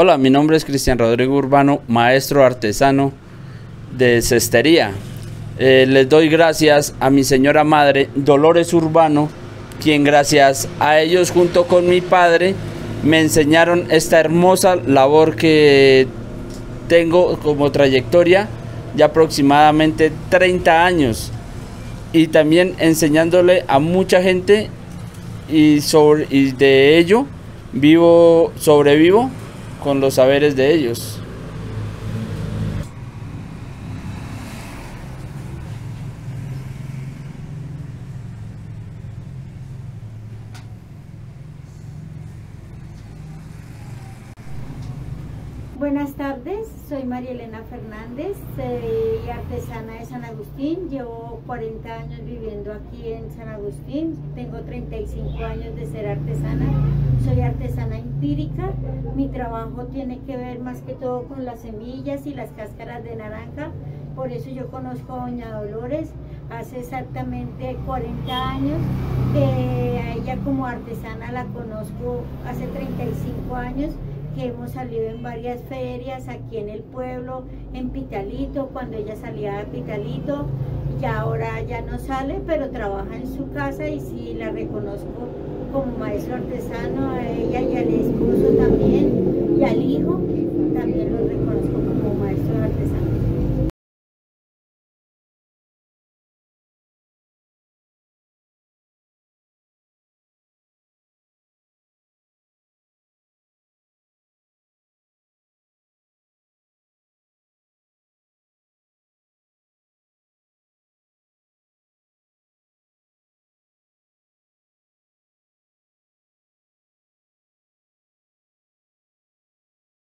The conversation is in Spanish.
Hola, mi nombre es Cristian Rodrigo Urbano, maestro artesano de cestería. Eh, les doy gracias a mi señora madre, Dolores Urbano, quien gracias a ellos junto con mi padre me enseñaron esta hermosa labor que tengo como trayectoria de aproximadamente 30 años y también enseñándole a mucha gente y, y de ello vivo, sobrevivo con los saberes de ellos. Buenas tardes, soy María Elena Fernández, soy artesana de San Agustín, llevo 40 años viviendo aquí en San Agustín, tengo 35 años de ser artesana, soy artesana empírica, mi trabajo tiene que ver más que todo con las semillas y las cáscaras de naranja, por eso yo conozco a Doña Dolores, hace exactamente 40 años, a ella como artesana la conozco hace 35 años, hemos salido en varias ferias aquí en el pueblo, en Pitalito, cuando ella salía de Pitalito, ya ahora ya no sale, pero trabaja en su casa y sí la reconozco como maestro artesano, a ella y al esposo también,